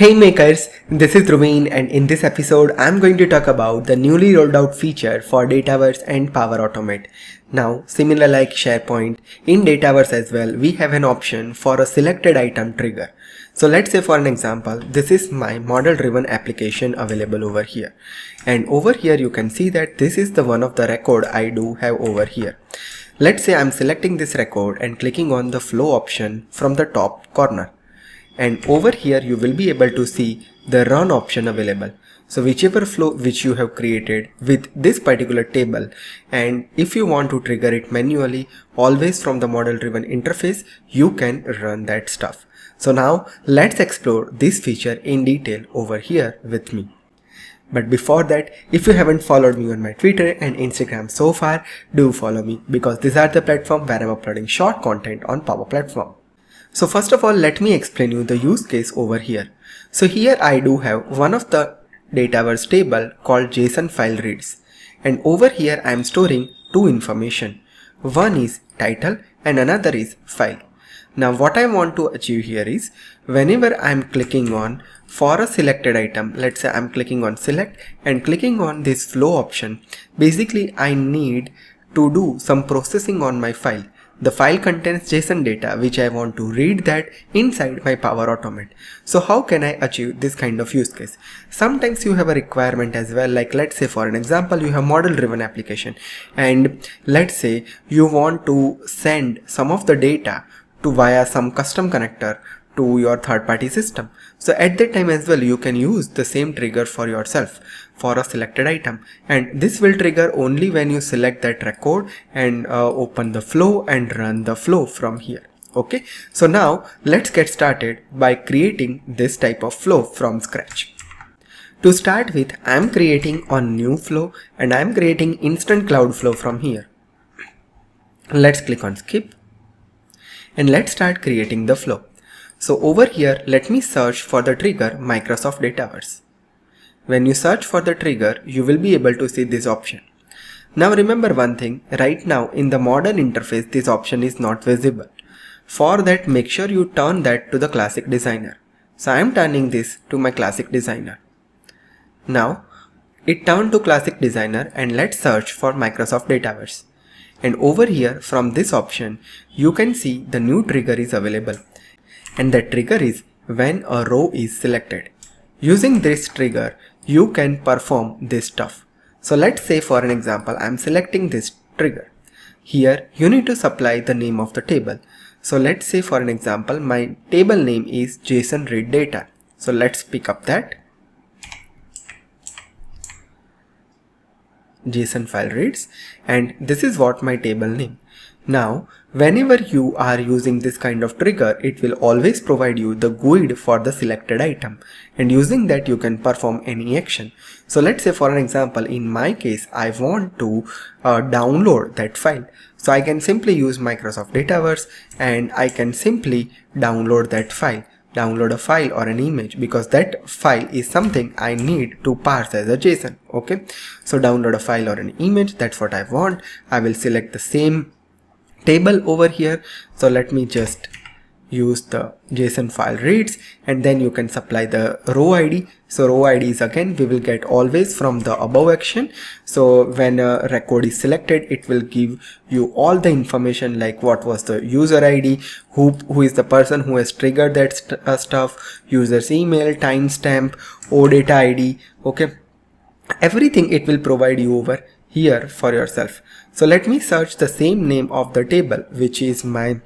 Hey makers, this is Dhruvin and in this episode I'm going to talk about the newly rolled out feature for Dataverse and Power Automate. Now, similar like SharePoint, in Dataverse as well, we have an option for a selected item trigger. So let's say for an example, this is my model driven application available over here. And over here you can see that this is the one of the record I do have over here. Let's say I'm selecting this record and clicking on the flow option from the top corner and over here you will be able to see the run option available. So whichever flow which you have created with this particular table. And if you want to trigger it manually always from the model driven interface you can run that stuff. So now let's explore this feature in detail over here with me. But before that, if you haven't followed me on my Twitter and Instagram so far, do follow me because these are the platform where I'm uploading short content on Power Platform. So first of all, let me explain you the use case over here. So here I do have one of the Dataverse table called JSON file reads. And over here I am storing two information. One is title and another is file. Now what I want to achieve here is whenever I am clicking on for a selected item, let's say I'm clicking on select and clicking on this flow option, basically I need to do some processing on my file. The file contains JSON data which I want to read that inside my Power Automate. So how can I achieve this kind of use case? Sometimes you have a requirement as well like let's say for an example you have model driven application and let's say you want to send some of the data to via some custom connector to your third party system. So at that time as well you can use the same trigger for yourself for a selected item and this will trigger only when you select that record and uh, open the flow and run the flow from here. Okay, so now let's get started by creating this type of flow from scratch. To start with, I'm creating a new flow and I'm creating instant cloud flow from here. Let's click on skip and let's start creating the flow. So over here, let me search for the trigger Microsoft Dataverse. When you search for the trigger, you will be able to see this option. Now remember one thing, right now in the modern interface, this option is not visible. For that, make sure you turn that to the classic designer. So I am turning this to my classic designer. Now, it turned to classic designer and let's search for Microsoft Dataverse. And over here from this option, you can see the new trigger is available and the trigger is when a row is selected. Using this trigger, you can perform this stuff. So let's say for an example, I'm selecting this trigger. Here, you need to supply the name of the table. So let's say for an example, my table name is JSON read data. So let's pick up that. JSON file reads and this is what my table name. Now, whenever you are using this kind of trigger, it will always provide you the GUID for the selected item. And using that you can perform any action. So let's say for an example, in my case, I want to uh, download that file. So I can simply use Microsoft Dataverse and I can simply download that file. Download a file or an image because that file is something I need to parse as a JSON okay? So download a file or an image. That's what I want. I will select the same table over here so let me just use the JSON file reads and then you can supply the row ID. So row ID is again we will get always from the above action. So when a record is selected it will give you all the information like what was the user ID, who, who is the person who has triggered that st uh, stuff, user's email, timestamp, OData ID, okay. Everything it will provide you over here for yourself. So let me search the same name of the table which is my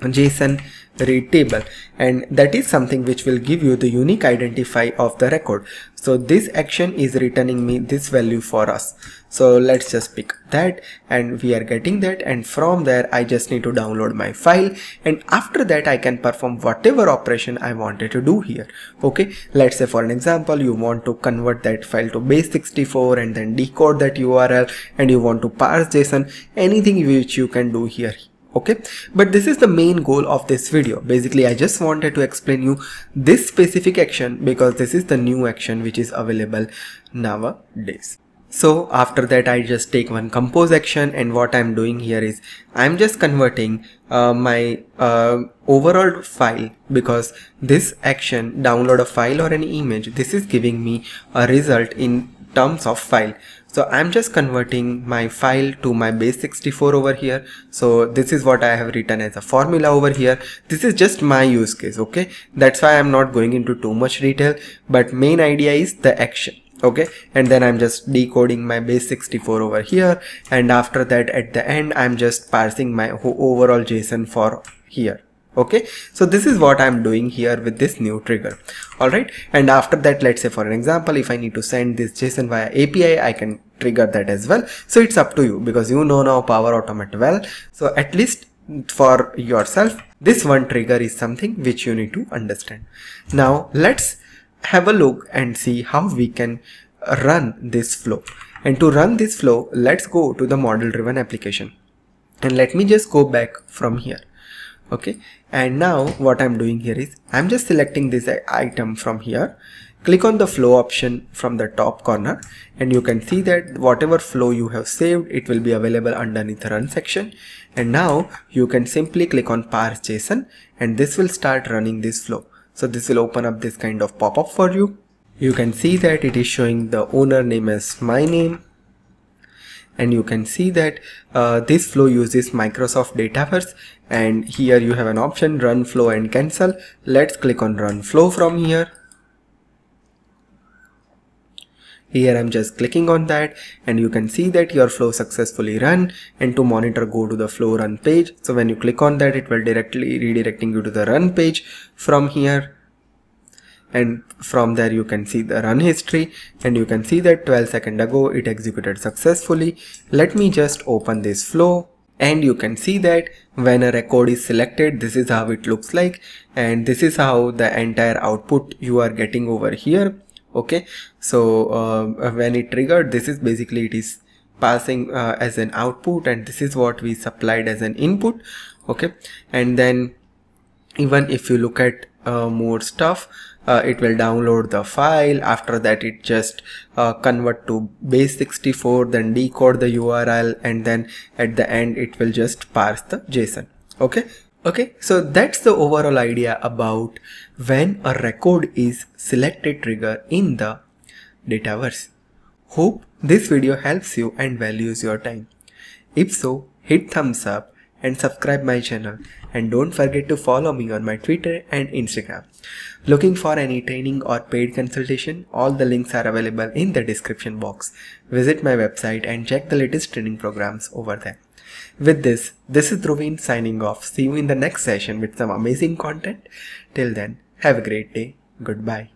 JSON read table and that is something which will give you the unique identify of the record. So this action is returning me this value for us. So let's just pick that and we are getting that and from there I just need to download my file and after that I can perform whatever operation I wanted to do here. Okay, let's say for an example you want to convert that file to base 64 and then decode that URL and you want to parse JSON, anything which you can do here okay? But this is the main goal of this video. Basically I just wanted to explain you this specific action because this is the new action which is available nowadays. So after that I just take one compose action and what I'm doing here is I'm just converting uh, my uh, overall file because this action download a file or an image this is giving me a result in terms of file so I'm just converting my file to my base 64 over here. So this is what I have written as a formula over here. This is just my use case okay? That's why I'm not going into too much detail but main idea is the action okay? And then I'm just decoding my base 64 over here and after that at the end I'm just parsing my overall JSON for here okay so this is what I'm doing here with this new trigger alright and after that let's say for an example if I need to send this JSON via API I can trigger that as well so it's up to you because you know now Power Automate well so at least for yourself this one trigger is something which you need to understand now let's have a look and see how we can run this flow. And to run this flow, let's go to the model driven application. And let me just go back from here. Okay. And now what I'm doing here is I'm just selecting this item from here. Click on the flow option from the top corner and you can see that whatever flow you have saved, it will be available underneath the run section. And now you can simply click on parse JSON and this will start running this flow. So this will open up this kind of pop-up for you. You can see that it is showing the owner name as my name and you can see that uh, this flow uses Microsoft Dataverse. And here you have an option run flow and cancel. Let's click on run flow from here. Here I'm just clicking on that. And you can see that your flow successfully run. And to monitor go to the flow run page. So when you click on that it will directly redirecting you to the run page from here and from there you can see the run history and you can see that 12 seconds ago it executed successfully. Let me just open this flow and you can see that when a record is selected this is how it looks like and this is how the entire output you are getting over here. Okay? So uh, when it triggered this is basically it is passing uh, as an output and this is what we supplied as an input. Okay? And then even if you look at uh, more stuff uh, it will download the file. After that it just uh, convert to base 64 then decode the url and then at the end it will just parse the json. Okay? Okay, so that's the overall idea about when a record is selected trigger in the Dataverse. Hope this video helps you and values your time. If so, hit thumbs up and subscribe my channel and don't forget to follow me on my Twitter and Instagram. Looking for any training or paid consultation? All the links are available in the description box. Visit my website and check the latest training programs over there. With this, this is Dhruvin signing off. See you in the next session with some amazing content. Till then, have a great day. Goodbye.